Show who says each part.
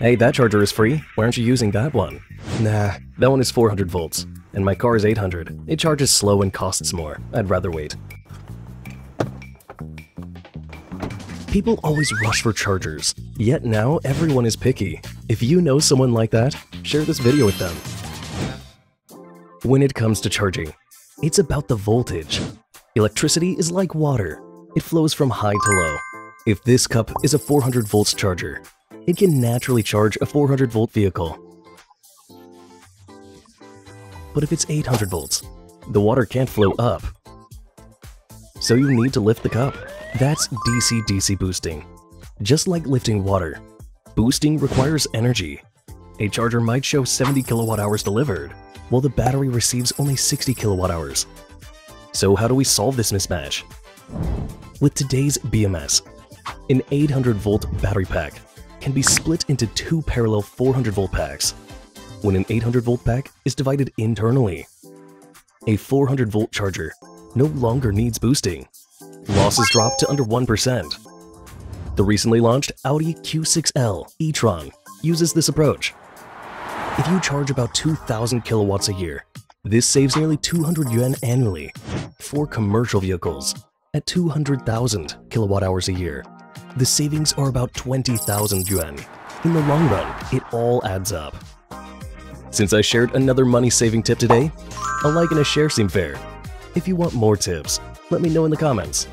Speaker 1: Hey, that charger is free. Why aren't you using that one? Nah, that one is 400 volts, and my car is 800. It charges slow and costs more. I'd rather wait. People always rush for chargers, yet now everyone is picky. If you know someone like that, share this video with them. When it comes to charging, it's about the voltage. Electricity is like water. It flows from high to low. If this cup is a 400 volts charger, it can naturally charge a 400 volt vehicle. But if it's 800 volts, the water can't flow up. So you need to lift the cup. That's DC-DC boosting. Just like lifting water, boosting requires energy. A charger might show 70 kilowatt hours delivered, while the battery receives only 60 kilowatt hours. So how do we solve this mismatch? With today's BMS, an 800 volt battery pack can be split into two parallel 400 volt packs when an 800 volt pack is divided internally. A 400 volt charger no longer needs boosting. Losses drop to under 1%. The recently launched Audi Q6L e-tron uses this approach. If you charge about 2,000 kilowatts a year, this saves nearly 200 yuan annually for commercial vehicles at 200,000 kilowatt hours a year. The savings are about 20,000 yuan. In the long run, it all adds up. Since I shared another money-saving tip today, a like and a share seem fair. If you want more tips, let me know in the comments.